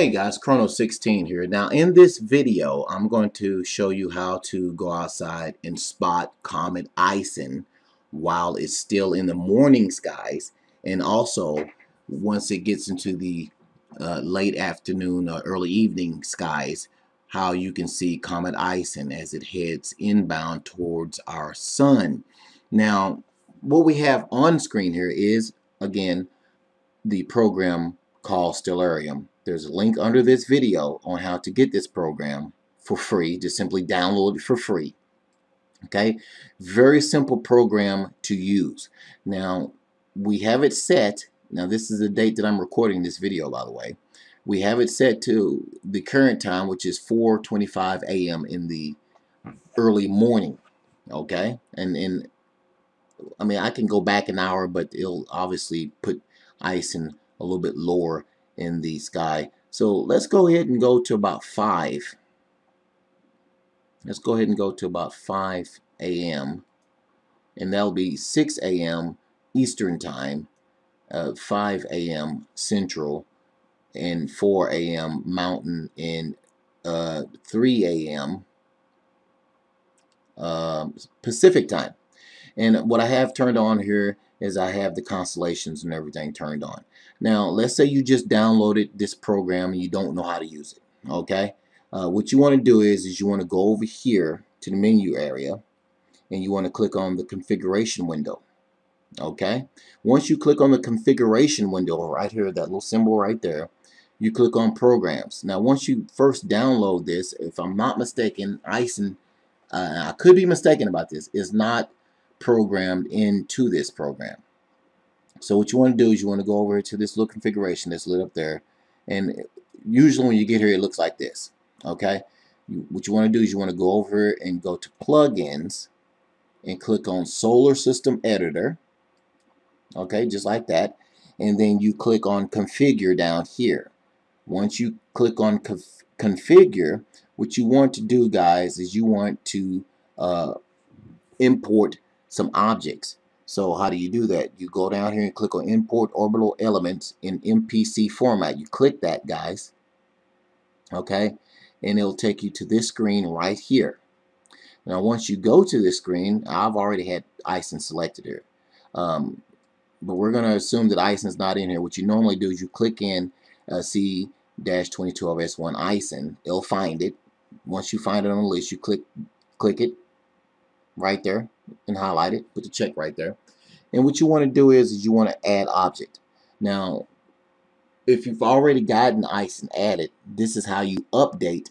Hey guys, Chrono16 here. Now in this video, I'm going to show you how to go outside and spot Comet Ison while it's still in the morning skies and also once it gets into the uh, late afternoon or early evening skies, how you can see Comet Ison as it heads inbound towards our sun. Now, what we have on screen here is, again, the program called Stellarium there's a link under this video on how to get this program for free. Just simply download it for free. Okay, very simple program to use. Now, we have it set. Now, this is the date that I'm recording this video, by the way. We have it set to the current time, which is 4.25 a.m. in the early morning. Okay, and, and I mean, I can go back an hour, but it'll obviously put Ison a little bit lower in the sky. So let's go ahead and go to about 5. Let's go ahead and go to about 5 a.m. And that'll be 6 a.m. Eastern Time, uh, 5 a.m. Central, and 4 a.m. Mountain, and uh, 3 a.m. Uh, Pacific Time. And what I have turned on here is I have the constellations and everything turned on. Now, let's say you just downloaded this program and you don't know how to use it. Okay, uh, what you want to do is, is you want to go over here to the menu area and you want to click on the configuration window. Okay, once you click on the configuration window right here, that little symbol right there, you click on programs. Now, once you first download this, if I'm not mistaken, Ison, uh, I could be mistaken about this, is not programmed into this program. So what you want to do is you want to go over to this little configuration that's lit up there. And usually when you get here, it looks like this. Okay. What you want to do is you want to go over and go to plugins and click on solar system editor. Okay. Just like that. And then you click on configure down here. Once you click on conf configure, what you want to do guys is you want to uh, import some objects. So how do you do that? You go down here and click on import orbital elements in MPC format. You click that guys. Okay. And it'll take you to this screen right here. Now once you go to this screen, I've already had Ison selected here. Um, but we're going to assume that Ison's not in here. What you normally do is you click in uh, C-2012S1 Ison. It'll find it. Once you find it on the list, you click click it right there and highlight it, put the check right there. And what you want to do is, is you want to add object. Now, if you've already gotten Ison added, this is how you update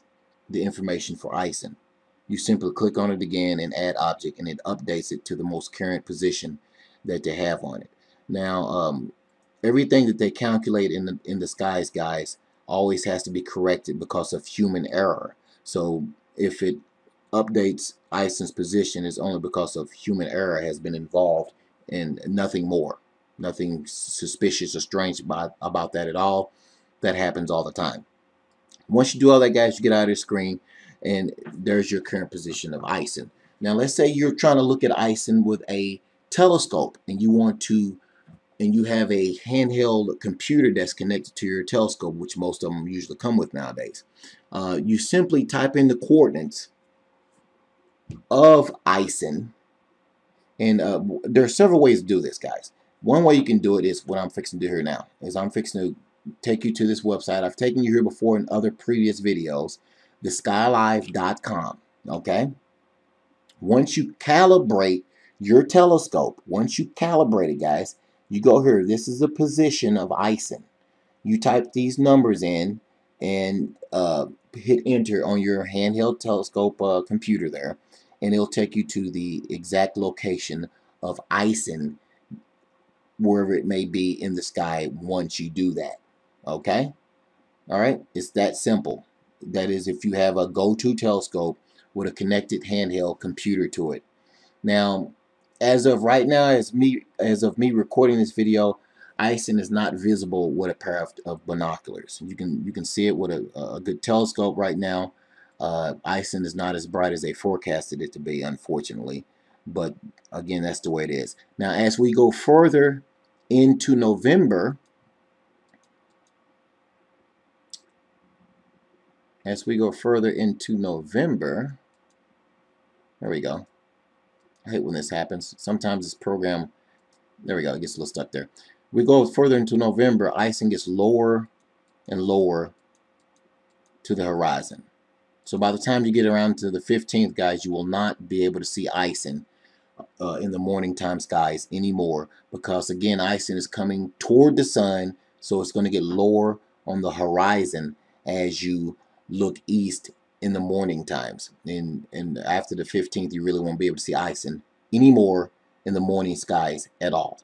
the information for Ison. You simply click on it again and add object and it updates it to the most current position that they have on it. Now, um, everything that they calculate in the, in the skies, guys, always has to be corrected because of human error. So if it updates Ison's position is only because of human error has been involved and nothing more. Nothing suspicious or strange about, about that at all. That happens all the time. Once you do all that, guys, you get out of the screen, and there's your current position of Ison. Now, let's say you're trying to look at Ison with a telescope, and you want to, and you have a handheld computer that's connected to your telescope, which most of them usually come with nowadays. Uh, you simply type in the coordinates of Ison. And uh, there are several ways to do this, guys. One way you can do it is what I'm fixing to do here now. Is I'm fixing to take you to this website. I've taken you here before in other previous videos. TheSkyLive.com. Okay? Once you calibrate your telescope, once you calibrate it, guys, you go here. This is the position of Ison. You type these numbers in and uh, hit enter on your handheld telescope uh, computer there and it'll take you to the exact location of Ison wherever it may be in the sky once you do that okay? Alright it's that simple. That is if you have a go-to telescope with a connected handheld computer to it. Now as of right now as me as of me recording this video Ison is not visible with a pair of, of binoculars you can you can see it with a, a good telescope right now uh, Ison is not as bright as they forecasted it to be, unfortunately. But again, that's the way it is. Now, as we go further into November, as we go further into November, there we go. I hate when this happens. Sometimes this program, there we go, it gets a little stuck there. We go further into November, Ison gets lower and lower to the horizon. So by the time you get around to the 15th, guys, you will not be able to see Ison uh, in the morning time skies anymore because, again, Ison is coming toward the sun, so it's going to get lower on the horizon as you look east in the morning times. And, and after the 15th, you really won't be able to see Ison anymore in the morning skies at all.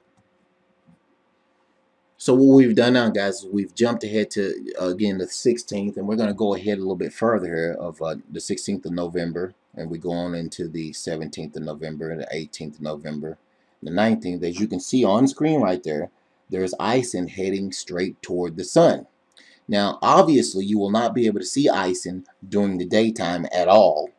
So what we've done now, guys, we've jumped ahead to, again, the 16th, and we're going to go ahead a little bit further here of uh, the 16th of November, and we go on into the 17th of November, the 18th of November, the 19th. As you can see on screen right there, there's Ison heading straight toward the sun. Now, obviously, you will not be able to see Ison during the daytime at all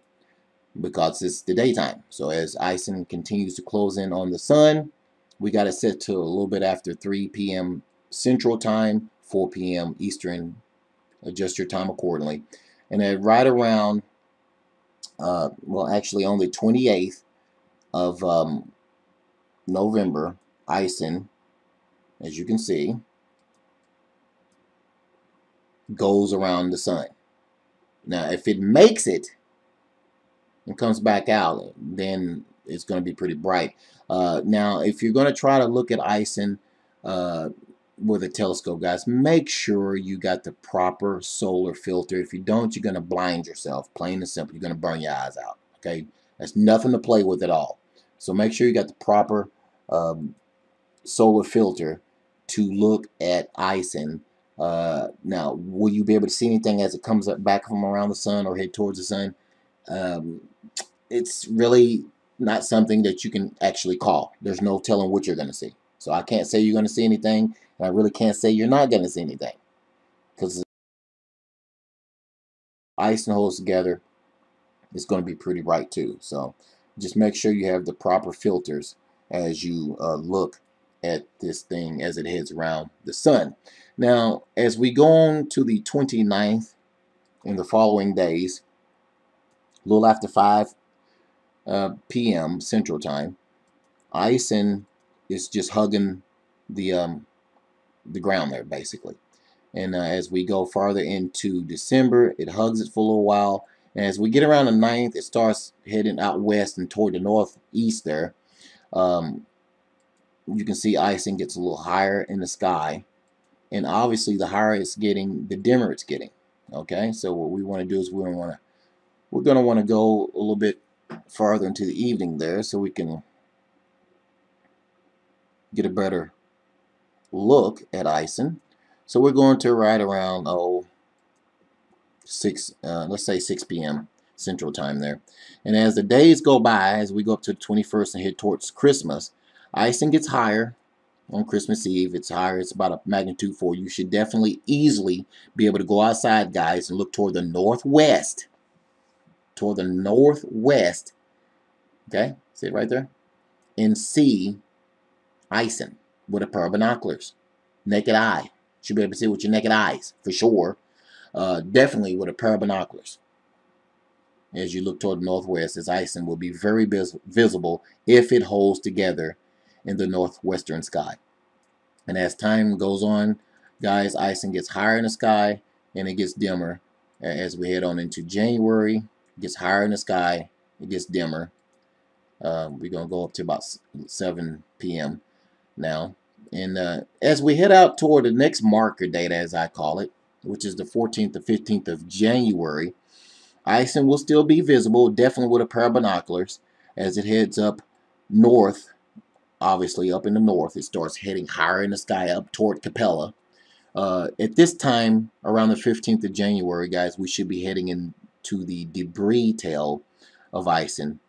because it's the daytime. So as Ison continues to close in on the sun, we got it set to a little bit after 3 p.m. Central Time, 4 p.m. Eastern. Adjust your time accordingly. And then right around, uh, well, actually on the 28th of um, November, Ison, as you can see, goes around the sun. Now, if it makes it and comes back out, then it's going to be pretty bright. Uh, now, if you're going to try to look at Ison uh, with a telescope, guys, make sure you got the proper solar filter. If you don't, you're going to blind yourself. Plain and simple. You're going to burn your eyes out. Okay? That's nothing to play with at all. So make sure you got the proper um, solar filter to look at Ison uh, now, will you be able to see anything as it comes up back from around the sun or head towards the sun? Um, it's really not something that you can actually call. There's no telling what you're going to see. So I can't say you're going to see anything, and I really can't say you're not going to see anything. Because Ison holes together, it's going to be pretty bright too. So just make sure you have the proper filters as you uh, look at this thing as it heads around the sun. Now, as we go on to the 29th in the following days, a little after 5 uh, p.m. Central Time, Ison is just hugging the um, the ground there, basically. And uh, as we go farther into December, it hugs it for a little while. And as we get around the 9th, it starts heading out west and toward the northeast there. Um, you can see Ison gets a little higher in the sky and obviously the higher it's getting the dimmer it's getting okay so what we want to do is we want to we're going to want to go a little bit farther into the evening there so we can get a better look at Ison so we're going to right around oh 6 uh, let's say 6 p.m. Central Time there and as the days go by as we go up to the 21st and head towards Christmas Ison gets higher on Christmas Eve. It's higher. It's about a magnitude 4. You should definitely easily be able to go outside, guys, and look toward the northwest. Toward the northwest. Okay? See it right there? And see Ison with a pair of binoculars. Naked eye. You should be able to see with your naked eyes, for sure. Uh, definitely with a pair of binoculars. As you look toward the northwest, as Ison will be very vis visible if it holds together in the northwestern sky. And as time goes on, guys, Ison gets higher in the sky and it gets dimmer as we head on into January. It gets higher in the sky, it gets dimmer. Um, we're going to go up to about 7 p.m. now. And uh, as we head out toward the next marker date, as I call it, which is the 14th to 15th of January, Ison will still be visible, definitely with a pair of binoculars, as it heads up north obviously up in the north. It starts heading higher in the sky up toward Capella. Uh, at this time, around the 15th of January, guys, we should be heading into the debris tail of Ison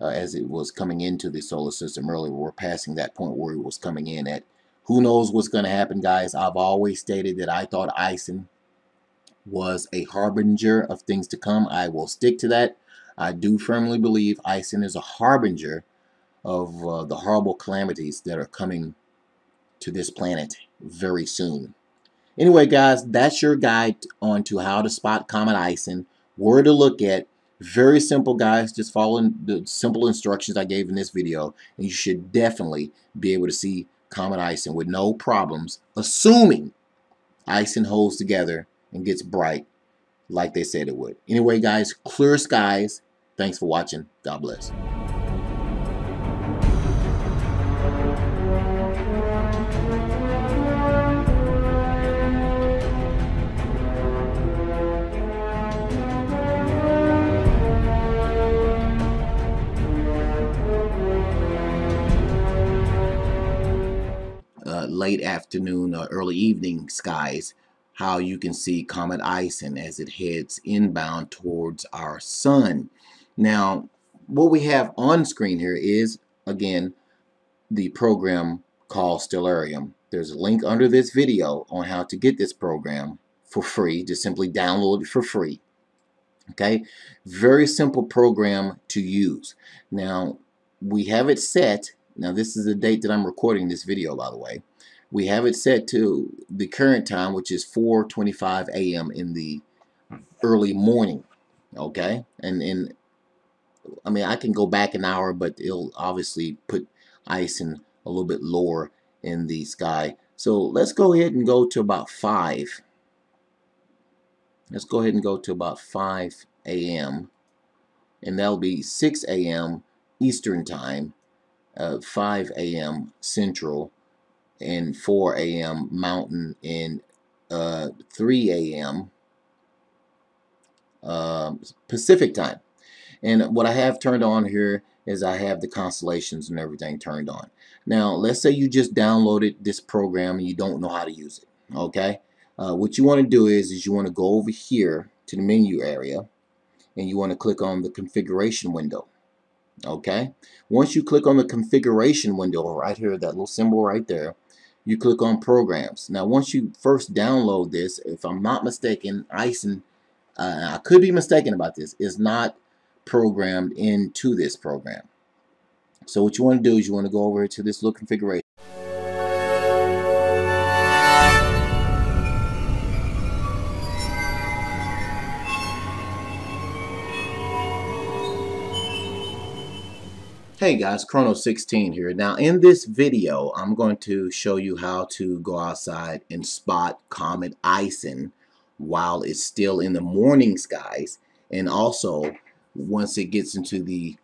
uh, as it was coming into the solar system earlier. We're passing that point where it was coming in at. Who knows what's going to happen, guys? I've always stated that I thought Ison was a harbinger of things to come. I will stick to that. I do firmly believe Ison is a harbinger of uh, the horrible calamities that are coming to this planet very soon. Anyway, guys, that's your guide on to how to spot comet Ison, where to look at. Very simple, guys. Just following the simple instructions I gave in this video, and you should definitely be able to see comet Ison with no problems, assuming Ison holds together and gets bright like they said it would. Anyway, guys, clear skies. Thanks for watching. God bless. Late afternoon or early evening skies how you can see comet Ison as it heads inbound towards our sun. Now, what we have on screen here is, again, the program called Stellarium. There's a link under this video on how to get this program for free. Just simply download it for free. Okay, very simple program to use. Now, we have it set. Now, this is the date that I'm recording this video, by the way we have it set to the current time which is 4:25 a.m. in the early morning okay and and I mean I can go back an hour but it'll obviously put ice Ison a little bit lower in the sky so let's go ahead and go to about 5 let's go ahead and go to about 5 a.m. and that'll be 6 a.m. Eastern time uh, 5 a.m. Central and 4 a.m. Mountain and uh, 3 a.m. Uh, Pacific time. And what I have turned on here is I have the constellations and everything turned on. Now, let's say you just downloaded this program and you don't know how to use it. Okay? Uh, what you want to do is, is you want to go over here to the menu area and you want to click on the configuration window. Okay? Once you click on the configuration window right here, that little symbol right there, you click on programs. Now once you first download this, if I'm not mistaken, Ison, uh, I could be mistaken about this, is not programmed into this program. So what you want to do is you want to go over to this little configuration. Hey guys, Chrono16 here. Now in this video, I'm going to show you how to go outside and spot comet Ison while it's still in the morning skies and also once it gets into the